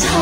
time.